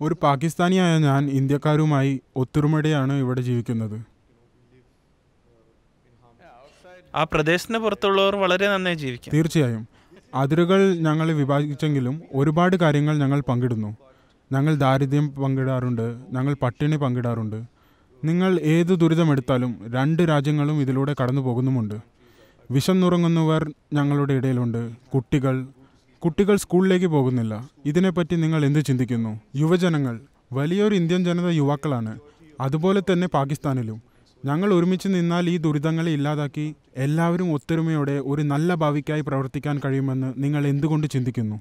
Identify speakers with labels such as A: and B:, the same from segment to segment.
A: ഒരു പാകിസ്ഥാനിയായ ഞാൻ ഇന്ത്യക്കാരുമായി ഒത്തൊരുമയോടെയാണ് ഇവിടെ ജീവിക്കുന്നത്.
B: ആ പ്രദേശത്തിന് പുറത്തുള്ളവർ വളരെ നന്നായി ജീവിക്കും.
A: തീർച്ചയായും. അതിരുകൾ ഞങ്ങളെ വിഭാഗിച്ചെങ്കിലും ഒരുപാട് കാര്യങ്ങൾ ഞങ്ങൾ പങ്കിടുന്നു. ഞങ്ങൾ ദാരിദ്ര്യം പങ്കിടാറുണ്ട് ഞങ്ങൾ പട്ടിണി പങ്കിടാറുണ്ട്. നിങ്ങൾ ഏത് ദുരിതമെടുത്താലും രണ്ട് രാജ്യങ്ങളും ഇതിലൂടെ കടന്നു പോകുന്നുമുണ്ട് വിഷം നുറങ്ങുന്നവർ ഞങ്ങളുടെ ഇടയിലുണ്ട്. കുട്ടികൾ കുട്ടികൾ സ്കൂളിലേക്ക് പോകുന്നില്ല. ഇതിനെപ്പറ്റി നിങ്ങൾ എന്ത് ചിന്തിക്കുന്നു? യുവജനങ്ങൾ വലിയൊരു ഇന്ത്യൻ ജനത യുവാക്കളാണ്. അതുപോലെ തന്നെ പാകിസ്ഥാനിലും. ഞങ്ങൾ ഒരുമിച്ച് നിന്നാൽ ഈ ദുരിതങ്ങളെ ഇല്ലാതാക്കി എല്ലാവരും ഒത്തൊരുമയോടെ ഒരു നല്ല ഭാവിക്കായി പ്രവർത്തിക്കാൻ കഴിയുമെന്ന് നിങ്ങൾ എന്തുകൊണ്ട് ചിന്തിക്കുന്നു?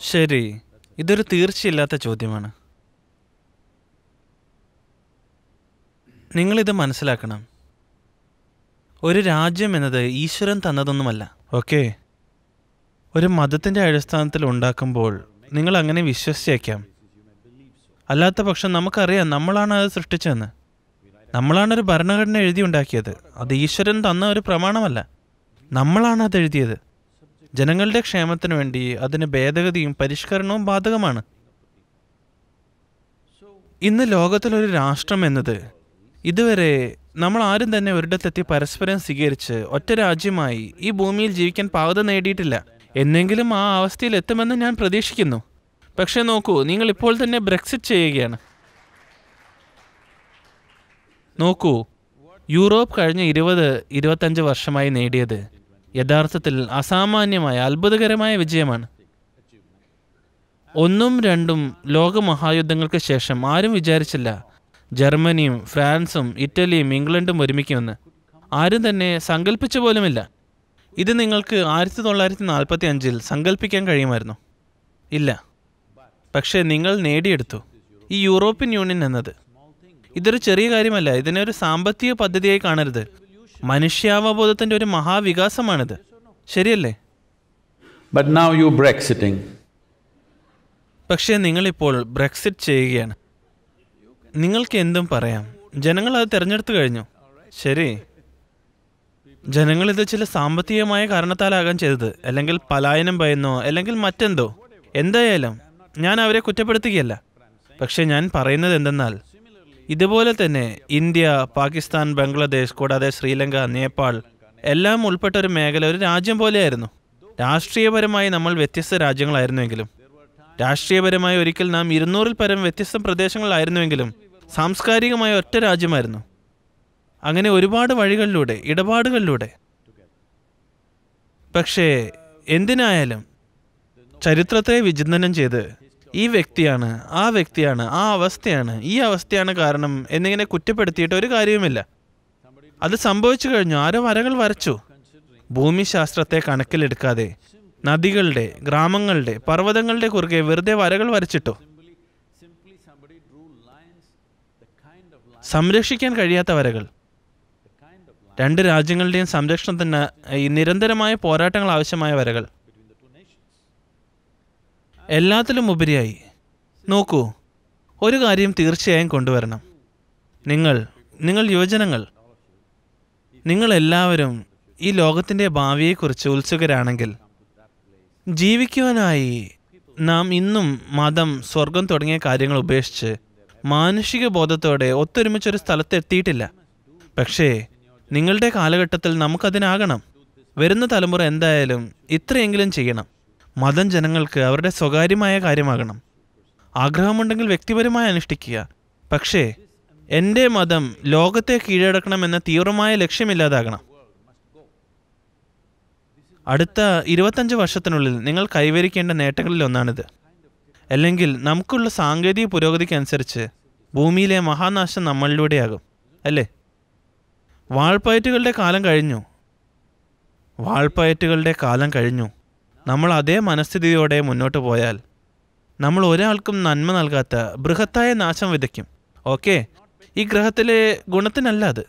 B: ശരി. ഇതൊരു തീർച്ചയില്ലാത്ത ചോദ്യമാണ്. നിങ്ങളിത് മനസ്സിലാക്കണം. ഒരു രാജ്യം എന്നത് ഈശ്വരൻ തന്നതൊന്നുമല്ല. ഓക്കെ? ഒരു മതത്തിന്റെ അടിസ്ഥാനത്തിൽ ഉണ്ടാക്കുമ്പോൾ നിങ്ങൾ അങ്ങനെ വിശ്വസിച്ചേക്കാം. അല്ലാത്ത പക്ഷം നമുക്കറിയാം നമ്മളാണ് അത് സൃഷ്ടിച്ചതെന്ന്. നമ്മളാണ് ഒരു ഭരണഘടന എഴുതി ഉണ്ടാക്കിയത് അത് ഈശ്വരൻ തന്ന ഒരു പ്രമാണമല്ല. നമ്മളാണ് അത് എഴുതിയത്. ജനങ്ങളുടെ ക്ഷേമത്തിനു വേണ്ടി അതിന് ഭേദഗതിയും പരിഷ്കരണവും ബാധകമാണ്. ഇന്ന് ലോകത്തിലൊരു രാഷ്ട്രം എന്നത് ഇതുവരെ നമ്മൾ ആരും തന്നെ ഒരിടത്തെത്തി പരസ്പരം സ്വീകരിച്ച് ഒറ്റ രാജ്യമായി ഈ ഭൂമിയിൽ ജീവിക്കാൻ പാകത നേടിയിട്ടില്ല. എന്നെങ്കിലും ആ അവസ്ഥയിൽ എത്തുമെന്ന് ഞാൻ പ്രതീക്ഷിക്കുന്നു. പക്ഷേ നോക്കൂ നിങ്ങൾ ഇപ്പോൾ തന്നെ ബ്രെക്സിറ്റ് ചെയ്യുകയാണ്. നോക്കൂ യൂറോപ്പ് കഴിഞ്ഞ ഇരുപത് ഇരുപത്തഞ്ച് വർഷമായി നേടിയത് യഥാർത്ഥത്തിൽ അസാമാന്യമായ അത്ഭുതകരമായ വിജയമാണ്. ഒന്നും രണ്ടും ലോകമഹായുദ്ധങ്ങൾക്ക് ശേഷം ആരും വിചാരിച്ചില്ല ജർമ്മനിയും ഫ്രാൻസും ഇറ്റലിയും ഇംഗ്ലണ്ടും ഒരുമിക്കുമെന്ന്. ആരും തന്നെ സങ്കല്പിച്ചു പോലുമില്ല. ഇത് നിങ്ങൾക്ക് ആയിരത്തി തൊള്ളായിരത്തി നാൽപ്പത്തി അഞ്ചിൽ സങ്കല്പിക്കാൻ കഴിയുമായിരുന്നു? ഇല്ല. പക്ഷേ നിങ്ങൾ നേടിയെടുത്തു. ഈ യൂറോപ്യൻ യൂണിയൻ എന്നത്. ഇതൊരു ചെറിയ കാര്യമല്ല. ഇതിനെ ഒരു സാമ്പത്തിക പദ്ധതിയായി കാണരുത്. മനുഷ്യാവബോധത്തിന്റെ ഒരു മഹാവികാസമാണിത്. ശരിയല്ലേ?
C: ബട്ട് നൗ യു ബ്രെക്സിറ്റിംഗ്
B: പക്ഷേ നിങ്ങളിപ്പോൾ ബ്രെക്സിറ്റ് ചെയ്യുകയാണ്. നിങ്ങൾക്ക് എന്തും പറയാം. ജനങ്ങൾ അത് തിരഞ്ഞെടുത്തു കഴിഞ്ഞു. ശരി. ജനങ്ങൾ ഇത് ചില സാമ്പത്തികമായ കാരണത്താലാകാൻ ചെയ്തത്. അല്ലെങ്കിൽ പലായനം ഭയന്നോ അല്ലെങ്കിൽ മറ്റെന്തോ. എന്തായാലും ഞാൻ അവരെ കുറ്റപ്പെടുത്തുകയല്ല. പക്ഷേ ഞാൻ പറയുന്നത് എന്തെന്നാൽ ഇതുപോലെ തന്നെ ഇന്ത്യ പാകിസ്ഥാൻ ബംഗ്ലാദേശ് കൂടാതെ ശ്രീലങ്ക നേപ്പാൾ എല്ലാം ഉൾപ്പെട്ട ഒരു മേഖല ഒരു രാജ്യം പോലെയായിരുന്നു. രാഷ്ട്രീയപരമായി നമ്മൾ വ്യത്യസ്ത രാജ്യങ്ങളായിരുന്നുവെങ്കിലും രാഷ്ട്രീയപരമായി ഒരിക്കൽ നാം ഇരുന്നൂറിൽ പരം വ്യത്യസ്ത പ്രദേശങ്ങളിലായിരുന്നുവെങ്കിലും സാംസ്കാരികമായ ഒറ്റ രാജ്യമായിരുന്നു. അങ്ങനെ ഒരുപാട് വഴികളിലൂടെ ഇടപാടുകളിലൂടെ. പക്ഷേ എന്തിനായാലും ചരിത്രത്തെ വിചിന്തനം ചെയ്ത് ഈ വ്യക്തിയാണ് ആ വ്യക്തിയാണ് ആ അവസ്ഥയാണ് ഈ അവസ്ഥയാണ് കാരണം എന്നിങ്ങനെ കുറ്റപ്പെടുത്തിയിട്ട് ഒരു കാര്യവുമില്ല. അത് സംഭവിച്ചു കഴിഞ്ഞു ആരോ വരകൾ വരച്ചു. ഭൂമിശാസ്ത്രത്തെ കണക്കിലെടുക്കാതെ നദികളുടെ ഗ്രാമങ്ങളുടെ പർവതങ്ങളുടെ കുറുകെ വെറുതെ വരകൾ വരച്ചിട്ടു. സംരക്ഷിക്കാൻ കഴിയാത്ത വരകൾ. രണ്ട് രാജ്യങ്ങളുടെയും സംരക്ഷണത്തിന് ഈ നിരന്തരമായ പോരാട്ടങ്ങൾ ആവശ്യമായ വരകൾ. എല്ലാത്തിലും ഉപരിയായി. നോക്കൂ ഒരു കാര്യം തീർച്ചയായും കൊണ്ടുവരണം. നിങ്ങൾ നിങ്ങൾ യുവജനങ്ങൾ നിങ്ങളെല്ലാവരും ഈ ലോകത്തിന്റെ ഭാവിയെക്കുറിച്ച് ഉത്സുകരാണെങ്കിൽ ജീവിക്കുവാനായി നാം ഇന്നും മതം സ്വർഗം തുടങ്ങിയ കാര്യങ്ങൾ ഉപേക്ഷിച്ച് മാനുഷിക ബോധത്തോടെ ഒത്തൊരുമിച്ചൊരു സ്ഥലത്തെത്തിയിട്ടില്ല. പക്ഷേ നിങ്ങളുടെ കാലഘട്ടത്തിൽ നമുക്കതിനാകണം. വരുന്ന തലമുറ എന്തായാലും ഇത്രയെങ്കിലും ചെയ്യണം. മതം ജനങ്ങൾക്ക് അവരുടെ സ്വകാര്യമായ കാര്യമാകണം. ആഗ്രഹമുണ്ടെങ്കിൽ വ്യക്തിപരമായി അനുഷ്ഠിക്കുക. പക്ഷേ എന്റെ മതം ലോകത്തെ കീഴടക്കണമെന്ന തീവ്രമായ ലക്ഷ്യമില്ലാതാകണം. അടുത്ത ഇരുപത്തഞ്ച് വർഷത്തിനുള്ളിൽ നിങ്ങൾ കൈവരിക്കേണ്ട നേട്ടങ്ങളിൽ ഒന്നാണിത്. അല്ലെങ്കിൽ നമുക്കുള്ള സാങ്കേതിക പുരോഗതിക്കനുസരിച്ച് ഭൂമിയിലെ മഹാനാശം നമ്മളിലൂടെയാകും. അല്ലേ? വാൾപ്പയറ്റുകളുടെ കാലം കഴിഞ്ഞു. വാൾപ്പയറ്റുകളുടെ കാലം കഴിഞ്ഞു. നമ്മൾ അതേ മനസ്ഥിതിയോടെ മുന്നോട്ട് പോയാൽ നമ്മൾ ഒരാൾക്കും നന്മ നൽകാത്ത ബൃഹത്തായ നാശം വിതയ്ക്കും. ഓക്കെ? ഈ ഗ്രഹത്തിലെ ഗുണത്തിനല്ല അത്.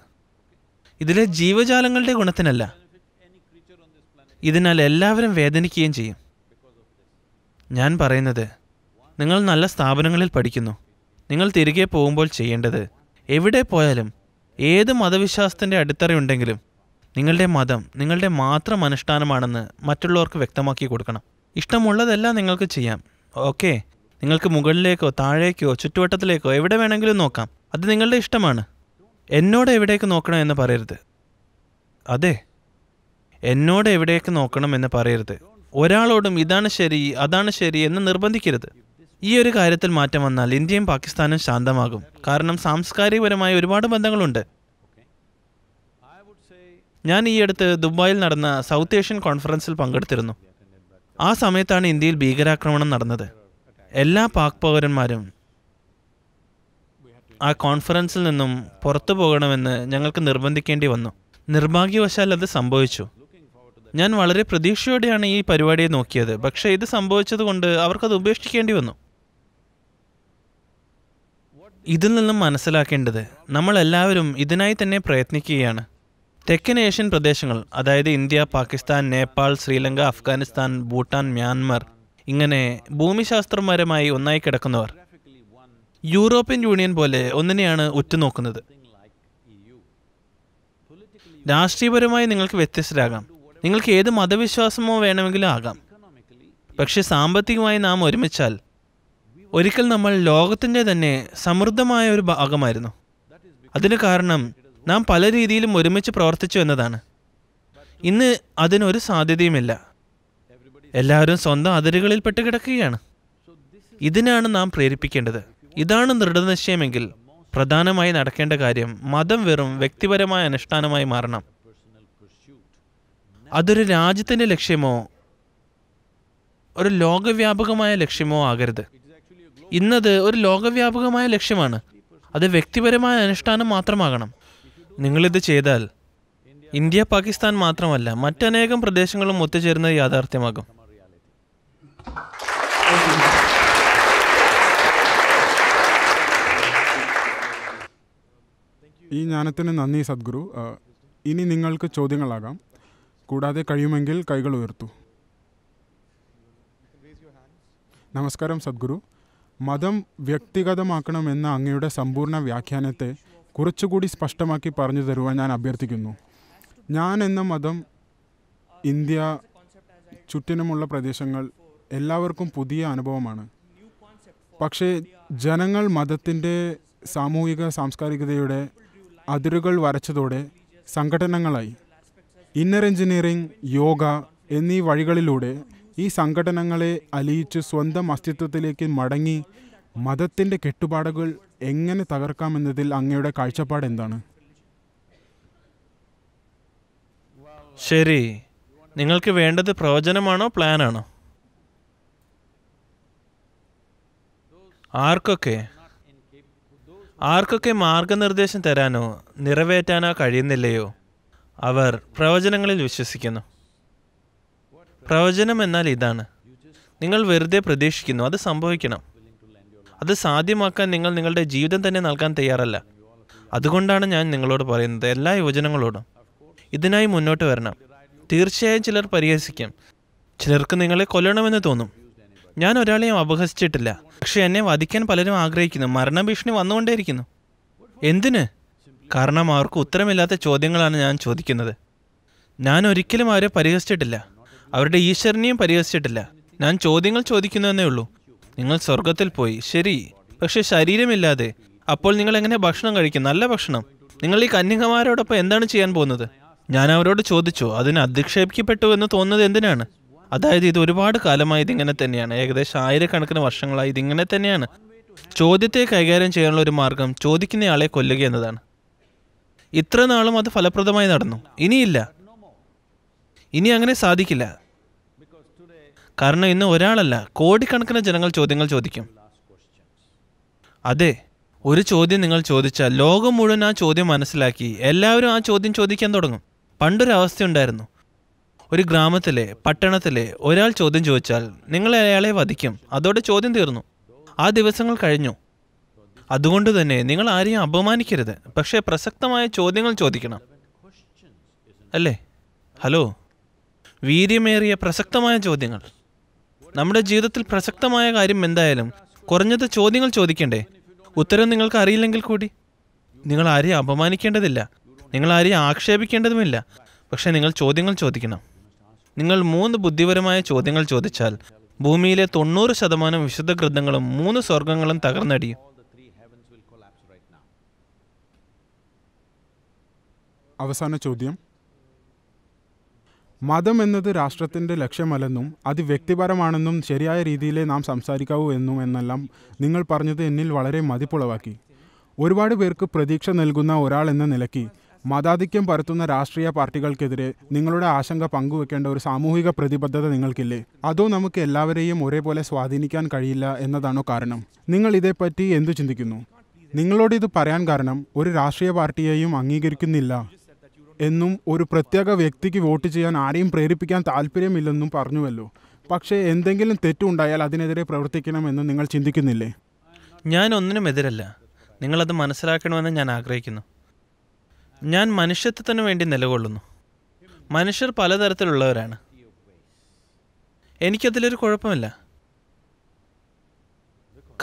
B: ഇതിലെ ജീവജാലങ്ങളുടെ ഗുണത്തിനല്ല. ഇതിനാൽ എല്ലാവരും വേദനിക്കുകയും ചെയ്യും. ഞാൻ പറയുന്നത് നിങ്ങൾ നല്ല സ്ഥാപനങ്ങളിൽ പഠിക്കുന്നു. നിങ്ങൾ തിരികെ പോകുമ്പോൾ ചെയ്യേണ്ടത് എവിടെ പോയാലും ഏത് മതവിശ്വാസത്തിന്റെ അടിത്തറയുണ്ടെങ്കിലും നിങ്ങളുടെ മതം നിങ്ങളുടെ മാത്രം അനുഷ്ഠാനമാണെന്ന് മറ്റുള്ളവർക്ക് വ്യക്തമാക്കി കൊടുക്കണം. ഇഷ്ടമുള്ളതെല്ലാം നിങ്ങൾക്ക് ചെയ്യാം. ഓക്കെ നിങ്ങൾക്ക് മുകളിലേക്കോ താഴേക്കോ ചുറ്റുവട്ടത്തിലേക്കോ എവിടെ വേണമെങ്കിലും നോക്കാം. അത് നിങ്ങളുടെ ഇഷ്ടമാണ്. എന്നോട് എവിടേക്ക് നോക്കണം എന്ന് പറയരുത്. അതെ എന്നോട് എവിടേക്ക് നോക്കണം എന്ന് പറയരുത്. ഒരാളോടും ഇതാണ് ശരി അതാണ് ശരി എന്ന് നിർബന്ധിക്കരുത്. ഈ ഒരു കാര്യത്തിൽ മാറ്റം വന്നാൽ ഇന്ത്യയും പാകിസ്ഥാനും ശാന്തമാകും. കാരണം സാംസ്കാരികപരമായ ഒരുപാട് ബന്ധങ്ങളുണ്ട്. ഞാൻ ഈ അടുത്ത് ദുബായിൽ നടന്ന സൗത്ത് ഏഷ്യൻ കോൺഫറൻസിൽ പങ്കെടുത്തിരുന്നു. ആ സമയത്താണ് ഇന്ത്യയിൽ ഭീകരാക്രമണം നടന്നത്. എല്ലാ പാക് പൗരന്മാരും ആ കോൺഫറൻസിൽ നിന്നും പുറത്തു പോകണമെന്ന് ഞങ്ങൾക്ക് നിർബന്ധിക്കേണ്ടി വന്നു. നിർഭാഗ്യവശാൽ അത് സംഭവിച്ചു. ഞാൻ വളരെ പ്രതീക്ഷയോടെയാണ് ഈ പരിപാടിയെ നോക്കിയത്. പക്ഷേ ഇത് സംഭവിച്ചതുകൊണ്ട് അവർക്കത് ഉപേക്ഷിക്കേണ്ടി വന്നു. ഇതിൽ നിന്നും മനസ്സിലാക്കേണ്ടത് നമ്മളെല്ലാവരും ഇതിനായി തന്നെ പ്രയത്നിക്കുകയാണ്. തെക്കൻ ഏഷ്യൻ പ്രദേശങ്ങൾ അതായത് ഇന്ത്യ പാകിസ്ഥാൻ നേപ്പാൾ ശ്രീലങ്ക അഫ്ഗാനിസ്ഥാൻ ഭൂട്ടാൻ മ്യാൻമർ ഇങ്ങനെ ഭൂമിശാസ്ത്രപരമായി ഒന്നായി കിടക്കുന്നവർ. യൂറോപ്യൻ യൂണിയൻ പോലെ ഒന്നിനെയാണ് ഉറ്റുനോക്കുന്നത്. രാഷ്ട്രീയപരമായി നിങ്ങൾക്ക് വ്യത്യസ്തരാകാം. നിങ്ങൾക്ക് ഏത് മതവിശ്വാസമോ വേണമെങ്കിലും ആകാം. പക്ഷെ സാമ്പത്തികമായി നാം ഒരുമിച്ചാൽ ഒരിക്കൽ നമ്മൾ ലോകത്തിന്റെ തന്നെ സമൃദ്ധമായ ഒരു ഭാഗമായിരുന്നു. അതിന് കാരണം നാം പല രീതിയിലും ഒരുമിച്ച് പ്രവർത്തിച്ചു എന്നതാണ്. ഇന്ന് അതിനൊരു സാധ്യതയുമില്ല. എല്ലാവരും സ്വന്തം അതിരുകളിൽപ്പെട്ട് കിടക്കുകയാണ്. ഇതിനാണ് നാം പ്രേരിപ്പിക്കേണ്ടത്. ഇതാണ് ദൃഢനിശ്ചയമെങ്കിൽ പ്രധാനമായി നടക്കേണ്ട കാര്യം മതം വെറും വ്യക്തിപരമായ അനുഷ്ഠാനമായി മാറണം. അതൊരു രാജ്യത്തിന്റെ ലക്ഷ്യമോ ഒരു ലോകവ്യാപകമായ ലക്ഷ്യമോ ആകരുത്. ഇന്നത് ഒരു ലോകവ്യാപകമായ ലക്ഷ്യമാണ്. അത് വ്യക്തിപരമായ അനുഷ്ഠാനം മാത്രമാകണം. നിങ്ങളിത് ചെയ്താൽ ഇന്ത്യ പാകിസ്ഥാൻ മാത്രമല്ല മറ്റനേകം പ്രദേശങ്ങളും ഒത്തുചേരുന്നത് യാഥാർത്ഥ്യമാകും.
A: ഈ ജ്ഞാനത്തിന് നന്ദി സദ്ഗുരു. ഇനി നിങ്ങൾക്ക് ചോദ്യങ്ങളാകാം. കൂടാതെ കഴിയുമെങ്കിൽ കൈകൾ ഉയർത്തു. നമസ്കാരം സദ്ഗുരു. മതം വ്യക്തിഗതമാക്കണമെന്ന അങ്ങയുടെ സമ്പൂർണ വ്യാഖ്യാനത്തെ കുറച്ചുകൂടി സ്പഷ്ടമാക്കി പറഞ്ഞു തരുവാൻ ഞാൻ അഭ്യർത്ഥിക്കുന്നു. ഞാൻ എന്ന മതം ഇന്ത്യ ചുറ്റിനുമുള്ള പ്രദേശങ്ങൾ എല്ലാവർക്കും പുതിയ അനുഭവമാണ്. പക്ഷേ ജനങ്ങൾ മതത്തിന്റെ സാമൂഹിക സാംസ്കാരികതയുടെ അതിരുകൾ വരച്ചതോടെ സംഘടനകളായി. ഇന്നർ എഞ്ചിനീയറിംഗ് യോഗ എന്നീ വഴികളിലൂടെ ഈ സംഘടനകളെ അലിയിച്ച് സ്വന്തം അസ്തിത്വത്തിലേക്ക് മടങ്ങി മതത്തിന്റെ കെട്ടുപാടുകൾ എങ്ങനെ തകർക്കാമെന്നതിൽ അങ്ങയുടെ കാഴ്ചപ്പാട് എന്താണ്?
B: ശരി. നിങ്ങൾക്ക് വേണ്ടത് പ്രവചനമാണോ പ്ലാനാണോ? ആർക്കൊക്കെ? ആർക്കൊക്കെ മാർഗനിർദ്ദേശം തരാനോ നിറവേറ്റാനോ കഴിയുന്നില്ലയോ? അവർ പ്രവചനങ്ങളിൽ വിശ്വസിക്കുന്നു. പ്രവചനം എന്നാൽ ഇതാണ്. നിങ്ങൾ വെറുതെ പ്രതീക്ഷിക്കുന്നു അത് സംഭവിക്കണം. അത് സാധ്യമാക്കാൻ നിങ്ങൾ നിങ്ങളുടെ ജീവിതം തന്നെ നൽകാൻ തയ്യാറല്ല. അതുകൊണ്ടാണ് ഞാൻ നിങ്ങളോട് പറയുന്നത് എല്ലാ യുവജനങ്ങളോടും. ഇതിനായി മുന്നോട്ട് വരണം. തീർച്ചയായും ചിലർ പരിഹസിക്കും. ചിലർക്ക് നിങ്ങളെ കൊല്ലണമെന്ന് തോന്നും. ഞാൻ ഒരാളെയും അപഹസിച്ചിട്ടില്ല. പക്ഷെ എന്നെ വധിക്കാൻ പലരും ആഗ്രഹിക്കുന്നു. മരണഭീഷണി വന്നുകൊണ്ടേയിരിക്കുന്നു. എന്തിന്? കാരണം അവർക്ക് ഉത്തരമില്ലാത്ത ചോദ്യങ്ങളാണ് ഞാൻ ചോദിക്കുന്നത്. ഞാൻ ഒരിക്കലും അവരെ പരിഹസിച്ചിട്ടില്ല. അവരുടെ ഈശ്വരനെയും പരിഹസിച്ചിട്ടില്ല. ഞാൻ ചോദ്യങ്ങൾ ചോദിക്കുന്നുവെന്നേ ഉള്ളൂ. നിങ്ങൾ സ്വർഗത്തിൽ പോയി. ശരി. പക്ഷെ ശരീരമില്ലാതെ. അപ്പോൾ നിങ്ങൾ എങ്ങനെ ഭക്ഷണം കഴിക്കും? നല്ല ഭക്ഷണം. നിങ്ങൾ ഈ കന്യകമാരോടൊപ്പം എന്താണ് ചെയ്യാൻ പോകുന്നത്? ഞാൻ അവരോട് ചോദിച്ചു അതിന് അധിക്ഷേപിക്കപ്പെട്ടു എന്ന് തോന്നുന്നത് എന്തിനാണ്? അതായത് ഇത് ഒരുപാട് കാലമായി ഇതിങ്ങനെ തന്നെയാണ്. ഏകദേശം ആയിരക്കണക്കിന് വർഷങ്ങളായി ഇതിങ്ങനെ തന്നെയാണ്. ചോദ്യത്തെ കൈകാര്യം ചെയ്യാനുള്ള ഒരു മാർഗം ചോദിക്കുന്നയാളെ കൊല്ലുക എന്നതാണ്. ഇത്ര നാളും അത് ഫലപ്രദമായി നടന്നു. ഇനിയില്ല. ഇനി അങ്ങനെ സാധിക്കില്ല. കാരണം ഇന്ന് ഒരാളല്ല കോടിക്കണക്കിന് ജനങ്ങൾ ചോദ്യങ്ങൾ ചോദിക്കും. അതെ ഒരു ചോദ്യം നിങ്ങൾ ചോദിച്ചാൽ ലോകം മുഴുവൻ ആ ചോദ്യം മനസ്സിലാക്കി എല്ലാവരും ആ ചോദ്യം ചോദിക്കാൻ തുടങ്ങും. പണ്ടൊരു അവസ്ഥയുണ്ടായിരുന്നു ഒരു ഗ്രാമത്തിലെ പട്ടണത്തിലെ ഒരാൾ ചോദ്യം ചോദിച്ചാൽ നിങ്ങൾ അയാളെ വധിക്കും. അതോടെ ചോദ്യം തീർന്നു. ആ ദിവസങ്ങൾ കഴിഞ്ഞു. അതുകൊണ്ട് തന്നെ നിങ്ങൾ ആരെയും അപമാനിക്കരുത്. പക്ഷേ പ്രസക്തമായ ചോദ്യങ്ങൾ ചോദിക്കണം. അല്ലേ? ഹലോ? വീര്യമേറിയ പ്രസക്തമായ ചോദ്യങ്ങൾ. നമ്മുടെ ജീവിതത്തിൽ പ്രസക്തമായ കാര്യം എന്തായാലും കുറഞ്ഞത് ചോദ്യങ്ങൾ ചോദിക്കണ്ടേ? ഉത്തരം നിങ്ങൾക്ക് അറിയില്ലെങ്കിൽ കൂടി. നിങ്ങൾ ആരെയും അപമാനിക്കേണ്ടതില്ല. നിങ്ങൾ ആരെയും ആക്ഷേപിക്കേണ്ടതുമില്ല. പക്ഷേ നിങ്ങൾ ചോദ്യങ്ങൾ ചോദിക്കണം. നിങ്ങൾ മൂന്ന് ബുദ്ധിപരമായ ചോദ്യങ്ങൾ ചോദിച്ചാൽ ഭൂമിയിലെ തൊണ്ണൂറ് ശതമാനം വിശുദ്ധ ഗ്രന്ഥങ്ങളും മൂന്ന് സ്വർഗങ്ങളും തകർന്നടിയും.
A: അവസാന ചോദ്യം. മതം എന്നത് രാഷ്ട്രത്തിന്റെ ലക്ഷ്യമല്ലെന്നും അത് വ്യക്തിപരമാണെന്നും ശരിയായ രീതിയിലേ നാം സംസാരിക്കാവൂ എന്നും എന്നെല്ലാം നിങ്ങൾ പറഞ്ഞത് എന്നിൽ വളരെ മതിപ്പുളവാക്കി. ഒരുപാട് പേർക്ക് പ്രതീക്ഷ നൽകുന്ന ഒരാൾ എന്ന നിലയ്ക്ക് മതാധിക്യം പരത്തുന്ന രാഷ്ട്രീയ പാർട്ടികൾക്കെതിരെ നിങ്ങളുടെ ആശങ്ക പങ്കുവെക്കേണ്ട ഒരു സാമൂഹിക പ്രതിബദ്ധത നിങ്ങൾക്കില്ലേ? അതോ നമുക്ക് എല്ലാവരെയും ഒരേപോലെ സ്വാധീനിക്കാൻ കഴിയില്ല എന്നതാണോ കാരണം? നിങ്ങൾ ഇതേപ്പറ്റി എന്തു ചിന്തിക്കുന്നു? നിങ്ങളോട് ഇത് പറയാൻ കാരണം ഒരു രാഷ്ട്രീയ പാർട്ടിയെയും അംഗീകരിക്കുന്നില്ല എന്നും ഒരു പ്രത്യേക വ്യക്തിക്ക് വോട്ട് ചെയ്യാൻ ആരെയും പ്രേരിപ്പിക്കാൻ താല്പര്യമില്ലെന്നും പറഞ്ഞുവല്ലോ. പക്ഷേ എന്തെങ്കിലും തെറ്റുണ്ടായാൽ അതിനെതിരെ പ്രവർത്തിക്കണമെന്ന് നിങ്ങൾ ചിന്തിക്കുന്നില്ലേ?
B: ഞാൻ ഒന്നിനും എതിരല്ല. നിങ്ങളത് മനസ്സിലാക്കണമെന്ന് ഞാൻ ആഗ്രഹിക്കുന്നു. ഞാൻ മനുഷ്യത്വത്തിന് വേണ്ടി നിലകൊള്ളുന്നു. മനുഷ്യർ പലതരത്തിലുള്ളവരാണ്. എനിക്കതിലൊരു കുഴപ്പമില്ല.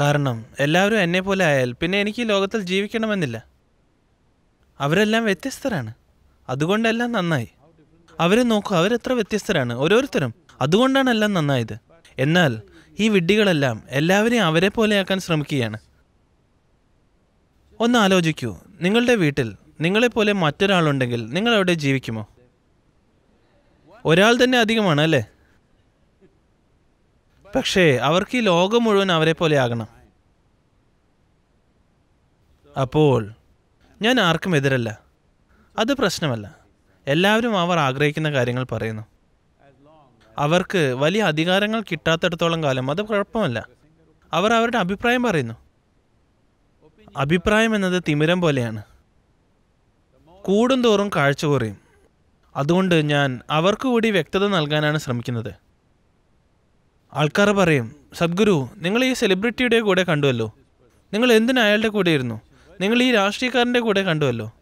B: കാരണം എല്ലാവരും എന്നെ പോലെ ആയാൽ പിന്നെ എനിക്ക് ലോകത്തിൽ ജീവിക്കണമെന്നില്ല. അവരെല്ലാം വ്യത്യസ്തരാണ്. അതുകൊണ്ടെല്ലാം നന്നായി. അവരെ നോക്കൂ അവരെത്ര വ്യത്യസ്തരാണ് ഓരോരുത്തരും. അതുകൊണ്ടാണ് എല്ലാം നന്നായത്. എന്നാൽ ഈ വിഡ്ഢികളെല്ലാം എല്ലാവരെയും അവരെ പോലെയാക്കാൻ ശ്രമിക്കുകയാണ്. ഒന്ന് ആലോചിക്കൂ നിങ്ങളുടെ വീട്ടിൽ നിങ്ങളെപ്പോലെ മറ്റൊരാളുണ്ടെങ്കിൽ നിങ്ങൾ അവിടെ ജീവിക്കുമോ? ഒരാൾ തന്നെ അധികമാണ് അല്ലേ? പക്ഷേ അവർക്ക് ഈ ലോകം മുഴുവൻ അവരെ പോലെ ആകണം. അപ്പോൾ ഞാൻ ആർക്കും എതിരല്ല. അത് പ്രശ്നമല്ല. എല്ലാവരും അവർ ആഗ്രഹിക്കുന്ന കാര്യങ്ങൾ പറയുന്നു. അവർക്ക് വലിയ അധികാരങ്ങൾ കിട്ടാത്തിടത്തോളം കാലം അത് കുഴപ്പമല്ല. അവർ അവരുടെ അഭിപ്രായം പറയുന്നു. അഭിപ്രായം എന്നത് തിമിരം പോലെയാണ്. കൂടുന്തോറും കാഴ്ച കുറയും. അതുകൊണ്ട് ഞാൻ അവർക്ക് കൂടി വ്യക്തത നൽകാനാണ് ശ്രമിക്കുന്നത്. ആൾക്കാർ പറയും സദ്ഗുരു നിങ്ങൾ ഈ സെലിബ്രിറ്റിയുടെ കൂടെ കണ്ടുവല്ലോ. നിങ്ങൾ എന്തിന് അയാളുടെ കൂടെ ഇരുന്നു? നിങ്ങൾ ഈ രാഷ്ട്രീയക്കാരന്റെ കൂടെ കണ്ടുവല്ലോ.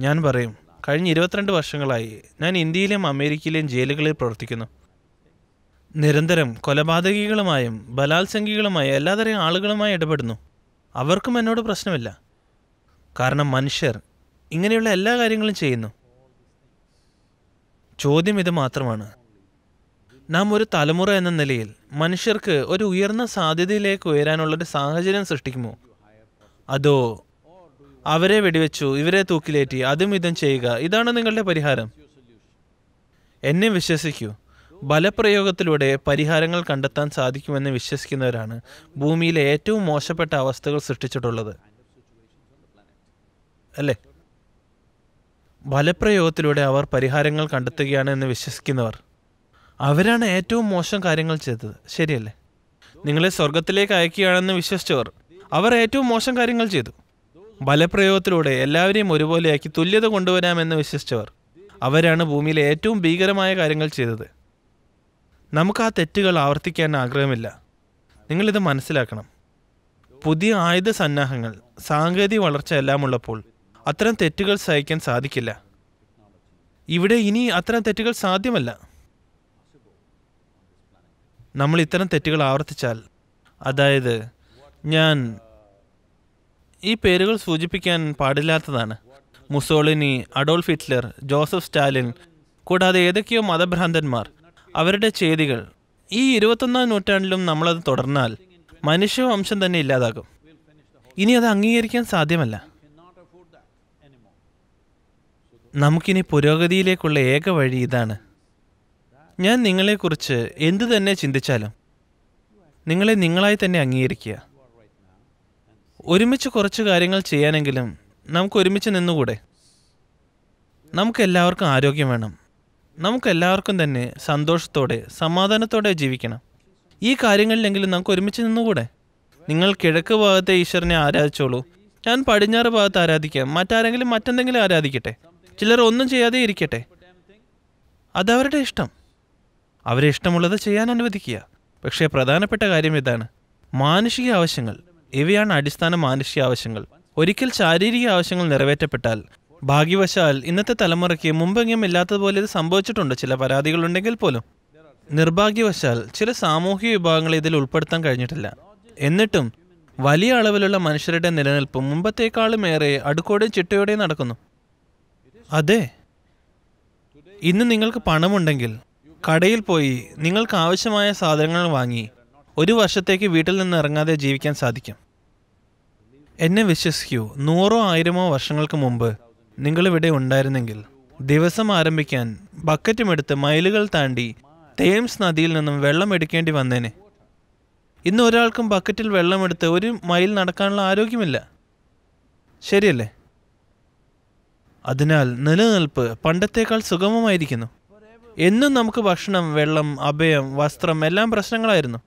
B: ഞാൻ പറയും കഴിഞ്ഞ ഇരുപത്തിരണ്ട് വർഷങ്ങളായി ഞാൻ ഇന്ത്യയിലും അമേരിക്കയിലെയും ജയിലുകളിൽ പ്രവർത്തിക്കുന്നു. നിരന്തരം കൊലപാതകികളുമായും ബലാത്സംഗികളുമായും എല്ലാതരം ആളുകളുമായി ഇടപെടുന്നു. അവർക്കും എന്നോട് പ്രശ്നമില്ല. കാരണം മനുഷ്യർ ഇങ്ങനെയുള്ള എല്ലാ കാര്യങ്ങളും ചെയ്യുന്നു. ചോദ്യം ഇത് മാത്രമാണ്. നാം ഒരു തലമുറ എന്ന നിലയിൽ മനുഷ്യർക്ക് ഒരു ഉയർന്ന സാധ്യതയിലേക്ക് ഉയരാനുള്ളൊരു സാഹചര്യം സൃഷ്ടിക്കുമോ? അതോ അവരെ വെടിവെച്ചു ഇവരെ തൂക്കിലേറ്റി അതും ഇതും ചെയ്യുക. ഇതാണ് നിങ്ങളുടെ പരിഹാരം. എന്നെ വിശ്വസിക്കൂ. ബലപ്രയോഗത്തിലൂടെ പരിഹാരങ്ങൾ കണ്ടെത്താൻ സാധിക്കുമെന്ന് വിശ്വസിക്കുന്നവരാണ് ഭൂമിയിലെ ഏറ്റവും മോശപ്പെട്ട അവസ്ഥകൾ സൃഷ്ടിച്ചിട്ടുള്ളത്. അല്ലേ? ബലപ്രയോഗത്തിലൂടെ അവർ പരിഹാരങ്ങൾ കണ്ടെത്തുകയാണ് എന്ന് വിശ്വസിക്കുന്നവർ. അവരാണ് ഏറ്റവും മോശം കാര്യങ്ങൾ ചെയ്തത്. ശരിയല്ലേ? നിങ്ങളെ സ്വർഗത്തിലേക്ക് അയക്കുകയാണെന്ന് വിശ്വസിച്ചവർ. അവർ ഏറ്റവും മോശം കാര്യങ്ങൾ ചെയ്തു. ബലപ്രയോഗത്തിലൂടെ എല്ലാവരെയും ഒരുപോലെയാക്കി തുല്യത കൊണ്ടുവരാമെന്ന് വിശ്വസിച്ചവർ. അവരാണ് ഭൂമിയിലെ ഏറ്റവും ഭീകരമായ കാര്യങ്ങൾ ചെയ്തത്. നമുക്ക് ആ തെറ്റുകൾ ആവർത്തിക്കാൻ ആഗ്രഹമില്ല. നിങ്ങളിത് മനസ്സിലാക്കണം. പുതിയ ആയുധ സന്നാഹങ്ങൾ സാങ്കേതിക വളർച്ച എല്ലാം ഉള്ളപ്പോൾ അത്തരം തെറ്റുകൾ സഹിക്കാൻ സാധിക്കില്ല. ഇവിടെ ഇനി അത്തരം തെറ്റുകൾ സാധ്യമല്ല. നമ്മൾ ഇത്തരം തെറ്റുകൾ ആവർത്തിച്ചാൽ അതായത് ഞാൻ ഈ പേരുകൾ സൂചിപ്പിക്കാൻ പാടില്ലാത്തതാണ്. Mussolini Adolf Hitler Joseph Stalin കൂടാതെ ഏതൊക്കെയോ മതഭ്രാന്തന്മാർ. അവരുടെ ചെയ്തികൾ ഈ ഇരുപത്തൊന്നാം നൂറ്റാണ്ടിലും നമ്മളത് തുടർന്നാൽ മനുഷ്യവംശം തന്നെ ഇല്ലാതാകും. ഇനി അത് അംഗീകരിക്കാൻ സാധ്യമല്ല. നമുക്കിനി പുരോഗതിയിലേക്കുള്ള ഏക വഴി ഇതാണ്. ഞാൻ നിങ്ങളെക്കുറിച്ച് എന്തു തന്നെ ചിന്തിച്ചാലും നിങ്ങളെ നിങ്ങളായി തന്നെ അംഗീകരിക്കുക. ഒരുമിച്ച് കുറച്ച് കാര്യങ്ങൾ ചെയ്യാനെങ്കിലും നമുക്ക് ഒരുമിച്ച് നിന്നുകൂടെ? നമുക്കെല്ലാവർക്കും ആരോഗ്യം വേണം. നമുക്കെല്ലാവർക്കും തന്നെ സന്തോഷത്തോടെ സമാധാനത്തോടെ ജീവിക്കണം. ഈ കാര്യങ്ങളിലെങ്കിലും നമുക്ക് ഒരുമിച്ച് നിന്നുകൂടെ? നിങ്ങൾ കിഴക്ക് ഭാഗത്തെ ഈശ്വരനെ ആരാധിച്ചോളൂ. ഞാൻ പടിഞ്ഞാറ് ഭാഗത്ത് ആരാധിക്കാം. മറ്റാരെങ്കിലും മറ്റെന്തെങ്കിലും ആരാധിക്കട്ടെ? ചിലർ ഒന്നും ചെയ്യാതെ ഇരിക്കട്ടെ? അതവരുടെ ഇഷ്ടം. അവരെ ഇഷ്ടമുള്ളത് ചെയ്യാൻ അനുവദിക്കുക. പക്ഷേ പ്രധാനപ്പെട്ട കാര്യം ഇതാണ്. മാനുഷിക ആവശ്യങ്ങൾ. ഇവയാണ് അടിസ്ഥാന മാനുഷിക ആവശ്യങ്ങൾ. ഒരിക്കൽ ശാരീരിക ആവശ്യങ്ങൾ നിറവേറ്റപ്പെട്ടാൽ ഭാഗ്യവശാൽ ഇന്നത്തെ തലമുറയ്ക്ക് മുമ്പെങ്കിലും ഇല്ലാത്തതുപോലെ ഇത് സംഭവിച്ചിട്ടുണ്ട്. ചില പരാതികളുണ്ടെങ്കിൽ പോലും. നിർഭാഗ്യവശാൽ ചില സാമൂഹിക വിഭാഗങ്ങളെ ഇതിൽ ഉൾപ്പെടുത്താൻ കഴിഞ്ഞിട്ടില്ല. എന്നിട്ടും വലിയ അളവിലുള്ള മനുഷ്യരുടെ നിലനിൽപ്പ് മുമ്പത്തേക്കാളും ഏറെ അടുക്കോടെയും ചിട്ടയോടെയും നടക്കുന്നു. അതെ. ഇന്ന് നിങ്ങൾക്ക് പണമുണ്ടെങ്കിൽ കടയിൽ പോയി നിങ്ങൾക്ക് ആവശ്യമായ സാധനങ്ങൾ വാങ്ങി ഒരു വർഷത്തേക്ക് വീട്ടിൽ നിന്ന് ഇറങ്ങാതെ ജീവിക്കാൻ സാധിക്കും. എന്നെ വിശ്വസിക്കൂ നൂറോ ആയിരമോ വർഷങ്ങൾക്ക് മുമ്പ് നിങ്ങളിവിടെ ഉണ്ടായിരുന്നെങ്കിൽ ദിവസം ആരംഭിക്കാൻ ബക്കറ്റുമെടുത്ത് മൈലുകൾ താണ്ടി തേംസ് നദിയിൽ നിന്നും വെള്ളം എടുക്കേണ്ടി വന്നേനെ. ഇന്ന് ഒരാൾക്കും ബക്കറ്റിൽ വെള്ളമെടുത്ത് ഒരു മൈൽ നടക്കാനുള്ള ആരോഗ്യമില്ല. ശരിയല്ലേ? അതിനാൽ നിലനിൽപ്പ് പണ്ടത്തേക്കാൾ സുഗമമായിരിക്കുന്നു. എന്നും നമുക്ക് ഭക്ഷണം വെള്ളം അഭയം വസ്ത്രം എല്ലാം പ്രശ്നങ്ങളായിരുന്നു.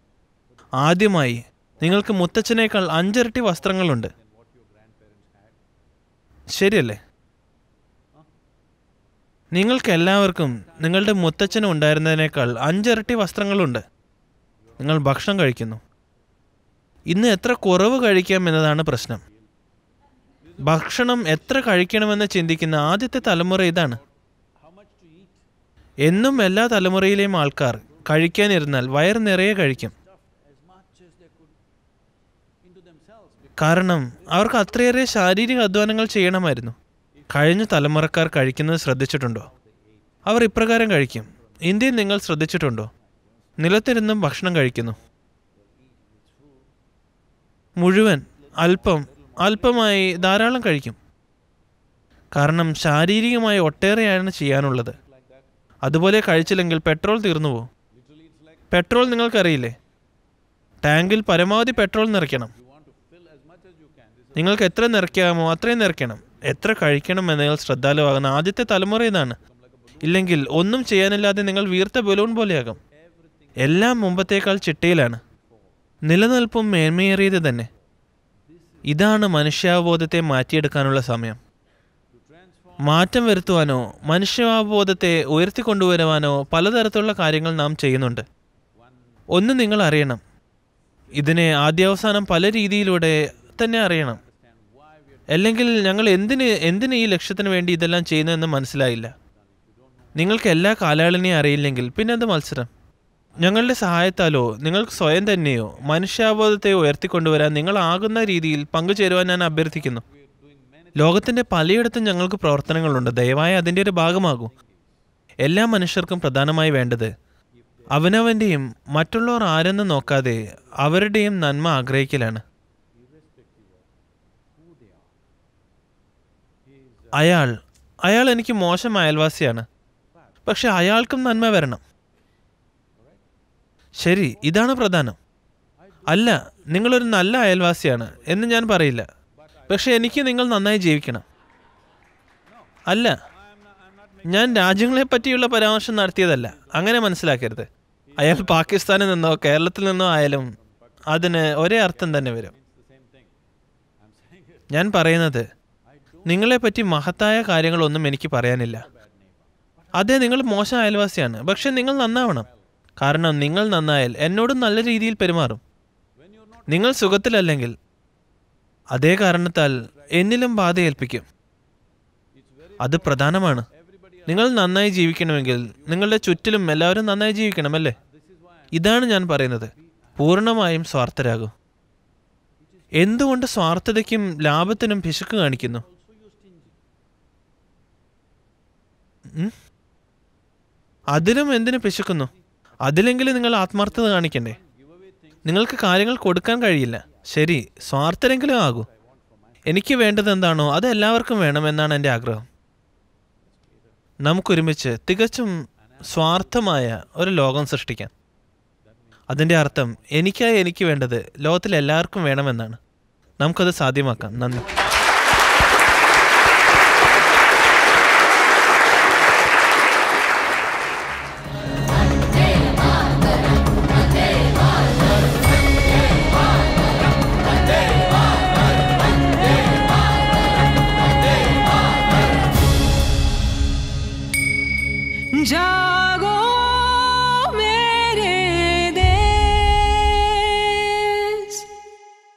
B: ആദ്യമായി നിങ്ങൾക്ക് മുത്തച്ഛനേക്കാൾ അഞ്ചിരട്ടി വസ്ത്രങ്ങളുണ്ട്. ശരിയല്ലേ? നിങ്ങൾക്ക് എല്ലാവർക്കും നിങ്ങളുടെ മുത്തച്ഛന് ഉണ്ടായിരുന്നതിനേക്കാൾ അഞ്ചിരട്ടി വസ്ത്രങ്ങളുണ്ട്. നിങ്ങൾ ഭക്ഷണം കഴിക്കുന്നു. ഇന്ന് എത്ര കുറവ് കഴിക്കാം എന്നതാണ് പ്രശ്നം. ഭക്ഷണം എത്ര കഴിക്കണമെന്ന് ചിന്തിക്കുന്ന ആദ്യത്തെ തലമുറ ഇതാണ്. എന്നും എല്ലാ തലമുറയിലെയും ആൾക്കാർ കഴിക്കാനിരുന്നാൽ വയർ നിറയെ കഴിക്കും. കാരണം അവർക്ക് അത്രയേറെ ശാരീരിക അധ്വാനങ്ങൾ ചെയ്യണമായിരുന്നു. കഴിഞ്ഞ തലമുറക്കാർ കഴിക്കുന്നത് ശ്രദ്ധിച്ചിട്ടുണ്ടോ? അവർ ഇപ്രകാരം കഴിക്കും. ഇന്ത്യയിൽ നിങ്ങൾ ശ്രദ്ധിച്ചിട്ടുണ്ടോ? നിലത്തിരുന്നും ഭക്ഷണം കഴിക്കുന്നു. മുഴുവൻ അല്പം അല്പമായി ധാരാളം കഴിക്കും. കാരണം ശാരീരികമായി ഒട്ടേറെയാണ് ചെയ്യാനുള്ളത്. അതുപോലെ കഴിച്ചില്ലെങ്കിൽ പെട്രോൾ തീർന്നു പോകും പെട്രോൾ നിങ്ങൾക്കറിയില്ലേ? ടാങ്കിൽ പരമാവധി പെട്രോൾ നിറയ്ക്കണം. നിങ്ങൾക്ക് എത്ര നിറയ്ക്കാമോ അത്രയും നിറയ്ക്കണം. എത്ര കഴിക്കണം എന്നതിൽ ശ്രദ്ധാലുവാകുന്ന ആദ്യത്തെ തലമുറ ഇതാണ്. ഇല്ലെങ്കിൽ ഒന്നും ചെയ്യാനില്ലാതെ നിങ്ങൾ വീർത്ത ബലൂൺ പോലെയാകും. എല്ലാം മുമ്പത്തേക്കാൾ ചിട്ടയിലാണ്. നിലനിൽപ്പും മേന്മയേറിയത് തന്നെ. ഇതാണ് മനുഷ്യാവബോധത്തെ മാറ്റിയെടുക്കാനുള്ള സമയം. മാറ്റം വരുത്തുവാനോ മനുഷ്യാവബോധത്തെ ഉയർത്തിക്കൊണ്ടുവരുവാനോ പലതരത്തിലുള്ള കാര്യങ്ങൾ നാം ചെയ്യുന്നുണ്ട്. ഒന്ന് നിങ്ങൾ അറിയണം. ഇതിനെ ആദ്യാവസാനം പല രീതിയിലൂടെ തന്നെ അറിയണം. അല്ലെങ്കിൽ ഞങ്ങൾ എന്തിന് എന്തിന് ഈ ലക്ഷ്യത്തിന് വേണ്ടി ഇതെല്ലാം ചെയ്യുന്നതെന്ന് മനസ്സിലായില്ല. നിങ്ങൾക്ക് എല്ലാ കാലയളനെയും അറിയില്ലെങ്കിൽ പിന്നെ എന്ത് മത്സരം? ഞങ്ങളുടെ സഹായത്താലോ നിങ്ങൾക്ക് സ്വയം തന്നെയോ മനുഷ്യാബോധത്തെ ഉയർത്തിക്കൊണ്ടുവരാൻ നിങ്ങളാകുന്ന രീതിയിൽ പങ്കുചേരുവാൻ ഞാൻ അഭ്യർത്ഥിക്കുന്നു. ലോകത്തിന്റെ പലയിടത്തും ഞങ്ങൾക്ക് പ്രവർത്തനങ്ങളുണ്ട്. ദയവായി അതിന്റെ ഒരു ഭാഗമാകൂ. എല്ലാ മനുഷ്യർക്കും പ്രധാനമായി വേണ്ടത് അവനവന്റെയും മറ്റുള്ളവർ ആരെന്ന് നോക്കാതെ അവരുടെയും നന്മ ആഗ്രഹിക്കലാണ്. അയാൾ അയാൾ എനിക്ക് മോശം അയൽവാസിയാണ്. പക്ഷെ അയാൾക്കും നന്മ വരണം. ശരി ഇതാണ് പ്രധാനം. അല്ല നിങ്ങളൊരു നല്ല അയൽവാസിയാണ് എന്ന് ഞാൻ പറയില്ല. പക്ഷെ എനിക്ക് നിങ്ങൾ നന്നായി ജീവിക്കണം. അല്ല ഞാൻ രാജ്യങ്ങളെ പറ്റിയുള്ള പരാമർശം നടത്തിയതല്ല. അങ്ങനെ മനസ്സിലാക്കരുത്. അയാൾ പാകിസ്ഥാനിൽ നിന്നോ കേരളത്തിൽ നിന്നോ ആയാലും അതിന് ഒരേ അർത്ഥം തന്നെ വരും. ഞാൻ പറയുന്നത് നിങ്ങളെപ്പറ്റി മഹത്തായ കാര്യങ്ങളൊന്നും എനിക്ക് പറയാനില്ല. അതെ നിങ്ങൾ മോശം അയൽവാസിയാണ്. പക്ഷെ നിങ്ങൾ നന്നാവണം. കാരണം നിങ്ങൾ നന്നായാൽ എന്നോടും നല്ല രീതിയിൽ പെരുമാറും. നിങ്ങൾ സുഖത്തിലല്ലെങ്കിൽ അതേ കാരണത്താൽ എന്നിലും ബാധ ഏൽപ്പിക്കും അത് പ്രധാനമാണ്. നിങ്ങൾ നന്നായി ജീവിക്കണമെങ്കിൽ നിങ്ങളുടെ ചുറ്റിലും എല്ലാവരും നന്നായി ജീവിക്കണമല്ലേ? ഇതാണ് ഞാൻ പറയുന്നത്. പൂർണമായും സ്വാർത്ഥരാകും. എന്തുകൊണ്ട് സ്വാർത്ഥതയ്ക്കും ലാഭത്തിനും പിശുക്ക് കാണിക്കുന്നു? അതിലും എന്തിനു പിശുക്കുന്നു? അതിലെങ്കിലും നിങ്ങൾ ആത്മാർത്ഥത കാണിക്കണ്ടേ? നിങ്ങൾക്ക് കാര്യങ്ങൾ കൊടുക്കാൻ കഴിയില്ല. ശരി സ്വാർത്ഥരെങ്കിലും ആകൂ. എനിക്ക് വേണ്ടത് എന്താണോ അത് എല്ലാവർക്കും വേണം എന്നാണ് എന്റെ ആഗ്രഹം. നമുക്കൊരുമിച്ച് തികച്ചും സ്വാർത്ഥമായ ഒരു ലോകം സൃഷ്ടിക്കാം. അതിന്റെ അർത്ഥം എനിക്കായി എനിക്ക് വേണ്ടത് ലോകത്തിൽ എല്ലാവർക്കും വേണമെന്നാണ്. നമുക്കത് സാധ്യമാക്കാം. നന്ദി.